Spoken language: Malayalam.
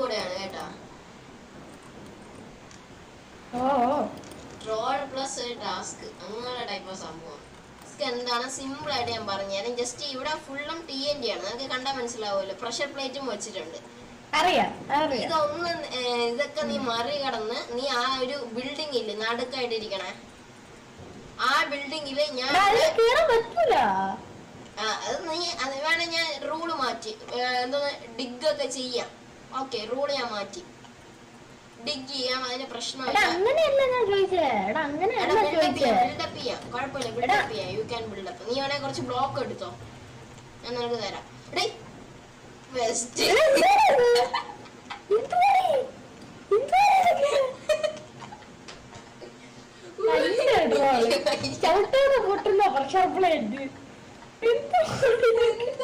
കൂടെയാണ് കേട്ടോ. ട്രോൾ പ്ലസ് ടാസ്ക് അങ്ങനെയുള്ള ടൈപ്പ് ഓഫ് സംഭവം. ടാസ്ക് എന്താണ്? സിമ്പിൾ ആയിട്ട് ഞാൻ പറഞ്ഞു ജസ്റ്റ് ഇവിടെ ഫുള്ളും ടി എൻ ടി ആണ്. നിങ്ങൾക്ക് കണ്ടാൽ മനസ്സിലാവുമല്ലോ. പ്രഷർ പ്ലേറ്റും വെച്ചിട്ടുണ്ട്. ഇതൊന്ന് ഇതൊക്കെ നീ മറികടന്ന് നീ ആ ഒരു ബിൽഡിംഗ് ഇല്ലേ നടുക്കായിട്ട് ഇരിക്കണേ. ആ ബിൽഡിങ്ങിൽ ഞാൻ അത് നീ അത് വേണേ ഞാൻ റൂൾ മാറ്റി. എന്തോ ഡിഗ് ഒക്കെ ചെയ്യാം. ഓക്കെ റൂൾ ഞാൻ മാറ്റി. ഡിഗ് ചെയ്യാം അതിന് പ്രശ്നമില്ല. ഞാൻ ബിൽഡപ്പ് ചെയ്യാം കുഴപ്പമില്ല ബിൽഡപ്പ് ചെയ്യാം. യു ക്യാൻ ബിൽഡപ്പ് നീ വേണേ കുറച്ച് ബ്ലോക്ക് എടുത്തോ. ഞാൻ നിനക്ക് തരാം. എടേ വെസ്റ്റ് പൊട്ടുന്ന പക്ഷേ എന്തോ